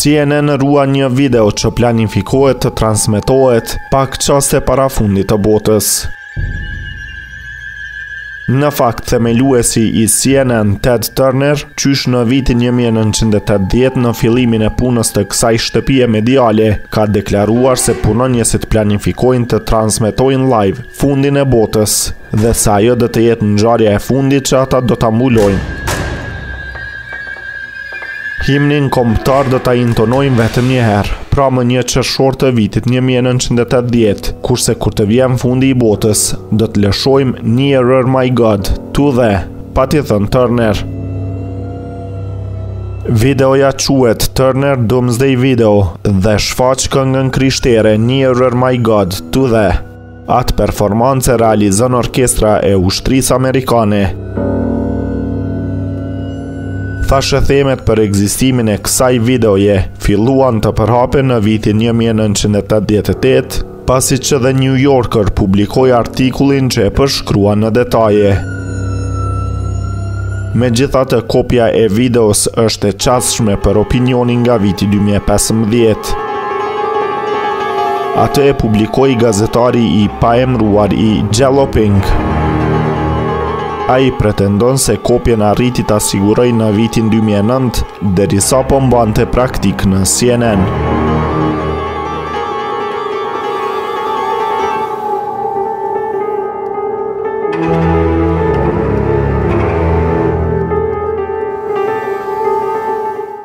CNN ruan një video që planifikohet të transmitohet pak çaste para fundit të botës. Në fakt, themeluesi i CNN Ted Turner, qysh në vitin 1980 në fillimin e punës të kësaj shtëpie mediale, ka deklaruar se punonjësit planifikojnë të transmitojnë live fundin e botës dhe se ajo do të jetë ngjarja e fundit që ata do ta mbulojnë. Himnin kombëtar do ta intonojmë vetëm një herë, pra më një qershor të vitit 1980, kurse kur të vjen fundi i botës, do të lëshojmë Nearer My God to Thee, pati thënë Turner. Videoja quhet Turner Doomsday Video dhe shfaq këngën krishtere Nearer My God to Thee, Atë performancë e realizon orkestra e ushtrisë amerikane. Thashethemet për ekzistimin e kësaj videoje filluan të përhapen në vitin 1988, pasi që The New Yorker publikoi artikulin që e përshkruan në detaje. Megjithatë kopja e videos është e qasshme për opinionin nga viti 2015. Atë e publikoi gazetari i paemëruar i Jalopnik. Ai pretendon se kopjen arriti ta sigurojë në vitin 2009, derisa po mbante praktikë në CNN.